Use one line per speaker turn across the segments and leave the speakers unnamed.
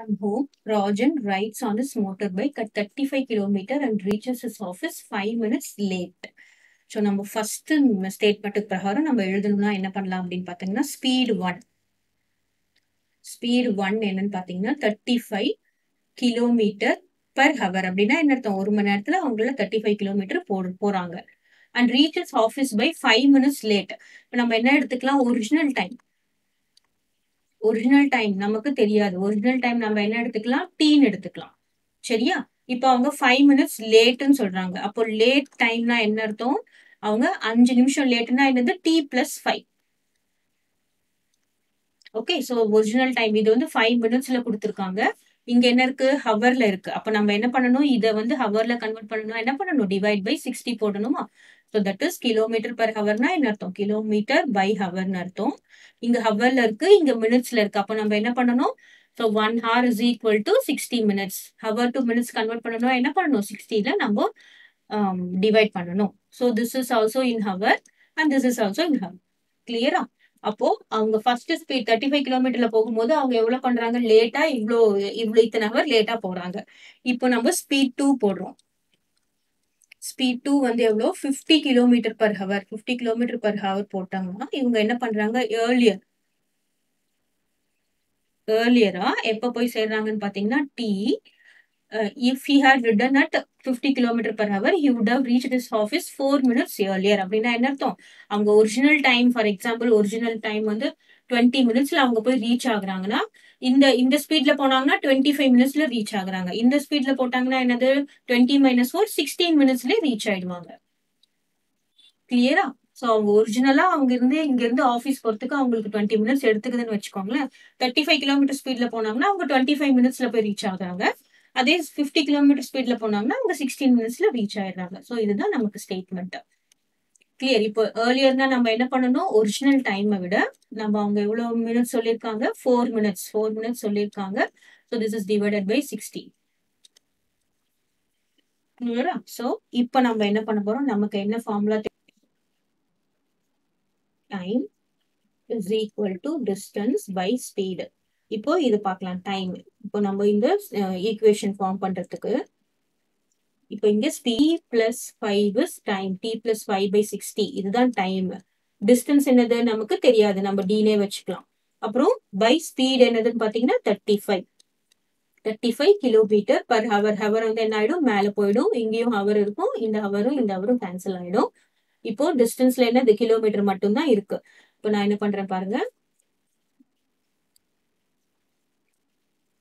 From home, Rajan rides on his motorbike at 35 km and reaches his office 5 minutes late. So நம்ம first ஸ்டேட்மெண்ட்டுக்கு பிரகாரம் நம்ம எழுதணும்னா என்ன பண்ணலாம் அப்படின்னு பார்த்தீங்கன்னா ஸ்பீடு ஒன் ஸ்பீடு ஒன் என்னன்னு பார்த்தீங்கன்னா thirty five kilometre per hour அப்படின்னா என்ன அர்த்தம்? ஒரு மணி நேரத்தில் அவங்கள தேர்ட்டி ஃபைவ் கிலோமீட்டர் போ போகிறாங்க and reaches office by five minutes late இப்போ நம்ம என்ன எடுத்துக்கலாம்? ஒரிஜினல் டைம் ஒரிஜினல் டைம் நமக்கு தெரியாது. ஒரிஜினல் டைம் நம்ம என்ன எடுத்துக்கலாம்? டீன் எடுத்துக்கலாம். சரியா? இப்போ அவங்க ஃபைவ் மினிட்ஸ் லேட்டுன்னு சொல்றாங்க. அப்போ லேட் டைம்னா என்ன அர்த்தம்? அவங்க அஞ்சு நிமிஷம் லேட்டுனா என்னது? T plus five okay so original time இது வந்து ஃபைவ் மினிட்ஸ்ல கொடுத்துருக்காங்க. இங்க என்ன இருக்கு? ஹவர்ல இருக்கு. அப்ப நம்ம என்ன பண்ணணும்? இதை வந்து ஹவர்ல கன்வெர்ட் பண்ணணும் என்ன பண்ணணும்? டிவைட் பை சிக்ஸ்டி போடணுமா? So that is kilometre per ஹவர்னா என்ன அர்த்தம்? கிலோமீட்டர் பை ஹவர்னு அர்த்தம். இங்க ஹவர்ல இருக்கு இங்க மினிட்ஸ்ல இருக்கு. அப்போ நம்ம என்ன பண்ணணும்? So one hour is equal to sixty minutes hour to minutes convert பண்ணணும் என்ன பண்ணணும்? சிக்ஸ்டியில நம்ம um, டிவைட் பண்ணணும். So this is also in hour and this is also in hour கிளியரா அப்போ அவங்க ஃபர்ஸ்ட் ஸ்பீட் தேர்ட்டி ஃபைவ் கிலோமீட்டர்ல போகும்போது அவங்க எவ்வளவு பண்றாங்க? லேட்டா இவ்வளோ இவ்வளோ இத்தனை ஹவர் லேட்டா போறாங்க. இப்போ நம்ம ஸ்பீட் டூ போடுறோம். ஸ்பீட் டூ வந்து எவ்வளோ? Fifty kilometre per hour fifty kilometre per hour போட்டாங்கன்னா இவங்க என்ன பண்றாங்க? ஏர்லியர் ஏர்லியரா எப்ப போய் சேர்றாங்கன்னு பாத்தீங்கன்னா T if he had ridden at fifty kilometre per hour he would have reach this office four minutes earlier அப்படின்னா என்ன அர்த்தம்? அவங்க original time for example original time வந்து டுவெண்ட்டி மினிட்ஸ்ல அவங்க போய் ரீச் ஆகுறாங்கன்னா இந்த இந்த ஸ்பீட்ல போனாங்கன்னா டுவெண்ட்டி ஃபைவ் மினிட்ஸ்ல ரீச் ஆகுறாங்க. இந்த ஸ்பீட்ல போட்டாங்கன்னா என்னது? டுவெண்ட்டி மைனஸ் ஃபோர் சிக்ஸ்டீன் மினிட்ஸ்ல ரீச் ஆயிடுவாங்க. கிளியரா ஸோ அவங்க ஒரிஜினலா அவங்க இருந்து இங்க இருந்து ஆஃபீஸ் போறதுக்கு அவங்களுக்கு டுவெண்ட்டி மினிட்ஸ் எடுத்துக்குதுன்னு வச்சுக்கோங்களேன். தேர்ட்டி ஃபைவ் கிலோமீட்டர் ஸ்பீட்ல போனாங்கன்னா அவங்க டுவெண்ட்டி ஃபைவ் மினிட்ஸ்ல போய் ரீச் ஆகுறாங்க. அதே ஃபிஃப்டி கிலோமீட்டர் ஸ்பீட்ல போனாங்கன்னா அவங்க சிக்ஸ்டீன் மினிட்ஸ்ல ரீச் ஆயிடுறாங்க. ஸோ இதுதான் நமக்கு ஸ்டேட்மெண்ட் கிளியர் இப்போ ஏர்லியர்னா நம்ம என்ன பண்ணணும்? ஒரிஜினல் டைமை விட நம்ம அவங்க எவ்வளவு மினிட்ஸ் சொல்லியிருக்காங்க? ஃபோர் மினிட்ஸ் ஃபோர் மினிட்ஸ் சொல்லியிருக்காங்க. So this is divided by sixty கிளியரா ஸோ இப்போ நம்ம என்ன பண்ண போறோம்? நமக்கு என்ன formula time is equal to distance by speed இப்போ இது பார்க்கலாம். டைம் இப்போ நம்ம இந்த ஈக்குவேஷன் ஃபார்ம் பண்றதுக்கு இப்போ இங்க T plus five is time T plus five by sixty இதுதான் டைம் டிஸ்டன்ஸ் என்னது? நமக்கு தெரியாது. நம்ம டீனே வச்சுக்கலாம். அப்புறம் பை ஸ்பீட் என்னதுன்னு பார்த்தீங்கன்னா thirty five thirty five kilometre per hour hour வந்து என்ன ஆயிடும்? மேலே போயிடும். இங்கேயும் ஹவர் இருக்கும். இந்த ஹவரும் இந்த ஹவரும் கேன்சல் ஆயிடும். இப்போ டிஸ்டன்ஸ்ல என்ன இந்த கிலோமீட்டர் மட்டும்தான் இருக்கு. இப்போ நான் என்ன பண்றேன் பாருங்க.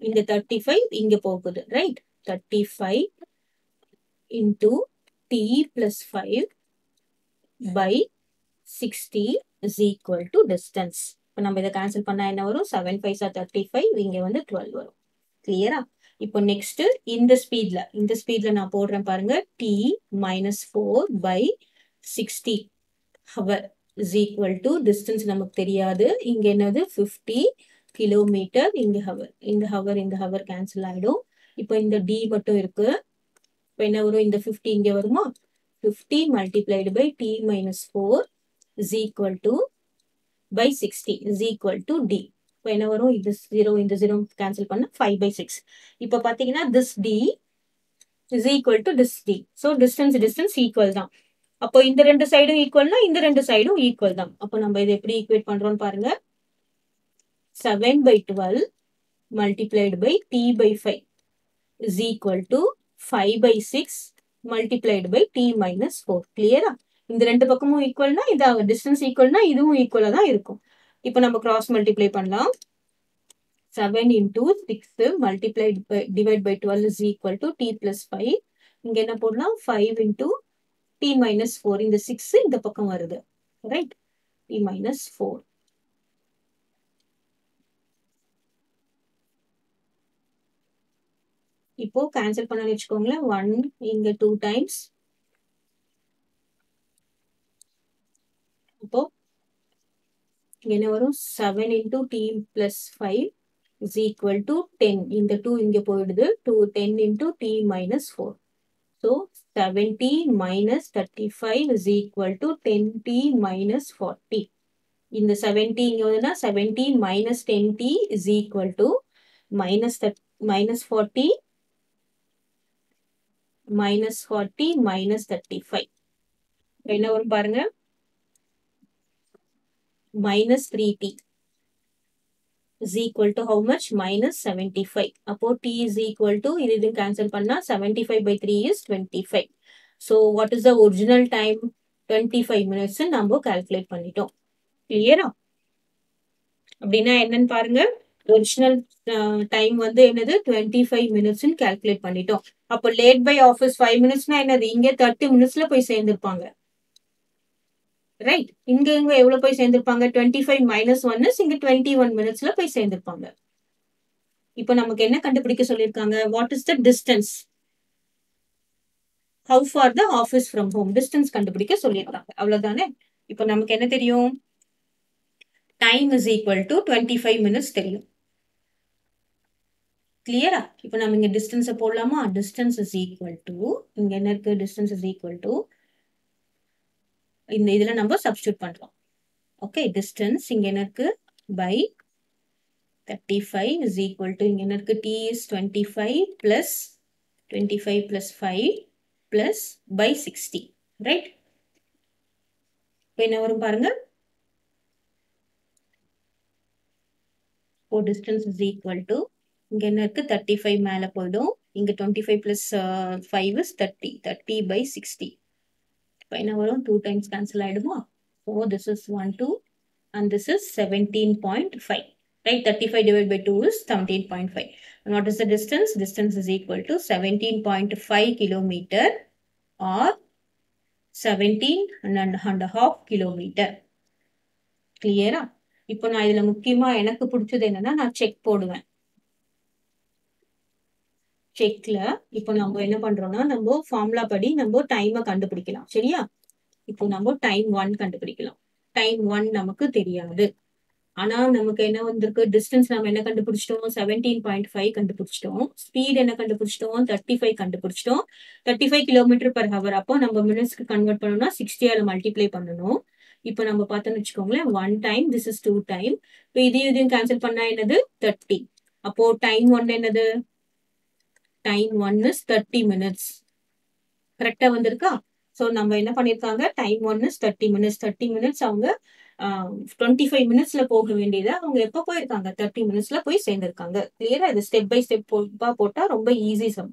இங்க தேர்ட்டி ஃபைவ் இங்க போகுது. Right thirty five into T plus five by sixty is equal to distance இப்போ நம்ம இதை கேன்சல் பண்ணால் என்ன வரும்? Seven five sir thirty five இங்கே வந்து டுவெல் வரும். கிளியரா இப்போ நெக்ஸ்ட் இந்த ஸ்பீட்ல இந்த ஸ்பீட்ல நான் போடுறேன் பாருங்க. T minus four by sixty hour is equal to distance நமக்கு தெரியாது. இங்க என்னது? ஃபிஃப்டி கிலோமீட்டர் இங்க ஹவர் இந்த ஹவர் இந்த ஹவர் கேன்சல் ஆயிடும். இப்போ இந்த டி மட்டும் இருக்கு. இப்போ என்ன வரும் இந்த ஃபிஃப்டி இங்கே வருமா? Fifty multiplied by T minus four is equal to by sixty is equal to T இப்போ என்ன வரும் இது ஜீரோ இந்த ஜீரோ கேன்சல் பண்ண ஃபைவ் பை சிக்ஸ் இப்போ பார்த்தீங்கன்னா this T is equal to this T so distance distance equal தான். அப்போ இந்த ரெண்டு சைடும் ஈக்குவல்னா இந்த ரெண்டு சைடும் ஈக்குவல் தான். அப்போ நம்ம இதை எப்படி ஈக்குவேட் பண்றோம்னு பாருங்க. Seven by twelve multiplied by T by five is equal to five by six multiplied by T minus four கிளியரா இந்த ரெண்டு பக்கமும் ஈக்குவல்னா இது டிஸ்டன்ஸ் ஈக்குவல்னா இதுவும் ஈக்குவலாக தான் இருக்கும். இப்போ நம்ம கிராஸ் மல்டிப்ளை பண்ணலாம். Seven into six multiplied by divide by twelve is equal to T plus five இங்கே என்ன போடலாம்? Five into T minus four இந்த சிக்ஸ் இந்த பக்கம் வருது. ரைட் டி மைனஸ் ஃபோர் இப்போ கேன்சல் பண்ண வச்சுக்கோங்களேன். ஒன் இங்க டூ டைம்ஸ் அப்போ என்ன வரும்? Seven into T plus five is equal to ten இந்த டூ இங்கே போயிடுது. Two ten into T minus four so seventy minus thirty five is equal to ten T minus forty இந்த seventy இங்கே வந்துன்னா seventy minus ten T is equal to minus that minus forty minus forty minus thirty five என்ன வரும் பாருங்க minus three T is equal to how much minus seventy five அப்போ T is equal to இது இது cancel பண்ணா seventy five by three is twenty five so what is the original time twenty five minutes நம்ம calculate பண்ணிட்டோம் கிளியரா அப்படின்னா என்னன்னு பாருங்க ஒரிஜினல் டைம் uh, வந்து என்னது? டுவெண்ட்டி ஃபைவ் மினிட்ஸ்னு கால்குலேட் பண்ணிட்டோம். அப்போ லேட் பை ஆஃபீஸ் ஃபைவ் மினிட்ஸ்னா என்னது? இங்கே தேர்ட்டி மினிட்ஸ்ல போய் சேர்ந்துருப்பாங்க. ரைட் இங்க இங்க எவ்வளவு போய் சேர்ந்திருப்பாங்க? டுவெண்ட்டி ஃபைவ் மைனஸ் ஒன்னு இங்க டுவெண்ட்டி ஒன் மினிட்ஸ்ல போய் சேர்ந்திருப்பாங்க. இப்போ நமக்கு என்ன கண்டுபிடிக்க சொல்லியிருக்காங்க? What is the distance how far the office from home distance கண்டுபிடிக்க சொல்லியிருக்காங்க. அவ்வளவுதானே? இப்போ நமக்கு என்ன தெரியும்? Time is equal to twenty five minutes தெரியும். கிளியரா இப்போ நம்ம இங்க டிஸ்டன்ஸை போடலாமா? டிஸ்டன்ஸ் இஸ் ஈக்குவல் டு இங்க என்ன இருக்கு? டிஸ்டன்ஸ் இஸ் ஈக்குவல் டு இந்த இதுல நம்ம சப்ஸ்டியூட் பண்றோம். ஓகே டிஸ்டன்ஸ் இங்க என்ன இருக்கு? By thirty five is equal to இங்க என்ன இருக்கு? T is twenty five plus twenty five plus five plus by sixty right இப்போ என்ன வரும் பாருங்க? இப்போ டிஸ்டன்ஸ் இஸ் ஈக்குவல் டு இங்க என்ன இருக்கு? தேர்ட்டி ஃபைவ் மேல போயிடும். இங்க twenty five plus five is thirty thirty by sixty இப்போ என்ன வரும்? டூ டைம்ஸ் கேன்சல் ஆயிடுமா? So this is one two and this is seventeen point five right thirty five divide by two is seventeen point five and what is the distance? Distance is equal to 17.5 kilometer or 17 and and a half kilometer. கிளியரா இப்போ நான் இதில் முக்கியமாக எனக்கு பிடிச்சது என்னன்னா நான் check போடுவேன். செக்ல இப்போ நம்ம என்ன பண்றோம்னா நம்ம ஃபார்முலா படி நம்ம டைமை கண்டுபிடிக்கலாம். சரியா? இப்போ நம்ம டைம் ஒன் கண்டுபிடிக்கலாம். டைம் ஒன் நமக்கு தெரியாது. ஆனா நமக்கு என்ன வந்திருக்கு? டிஸ்டன்ஸ் நம்ம என்ன கண்டுபிடிச்சிட்டோம்? செவன்டீன் பாயிண்ட் ஃபைவ் கண்டுபிடிச்சிட்டோம். ஸ்பீட் என்ன கண்டுபிடிச்சிட்டோம்? தேர்ட்டி ஃபைவ் கண்டுபிடிச்சிட்டோம். Thirty five kilometre per hour அப்போ நம்ம மினிட்ஸ்க்கு கன்வெர்ட் பண்ணணும்னா சிக்ஸ்டியால மல்டிப்ளை பண்ணணும். இப்போ நம்ம பார்த்தோம்னு வச்சுக்கோங்களேன் one time this is two time இப்போ இதையும் இதையும் கேன்சல் பண்ணா என்னது? தேர்ட்டி அப்போ டைம் ஒன் என்னது? Time one is thirty minutes கரெக்டா வந்திருக்கா? ஸோ நம்ம என்ன பண்ணியிருக்காங்க time one is thirty minutes thirty minutes அவங்க டுவெண்ட்டி ஃபைவ் மினிட்ஸ்ல போக வேண்டியதை அவங்க எப்போ போயிருக்காங்க? தேர்ட்டி மினிட்ஸ்ல போய் சேர்ந்திருக்காங்க. கிளியரா இது ஸ்டெப் பை ஸ்டெப் போட்டா ரொம்ப ஈஸி சம்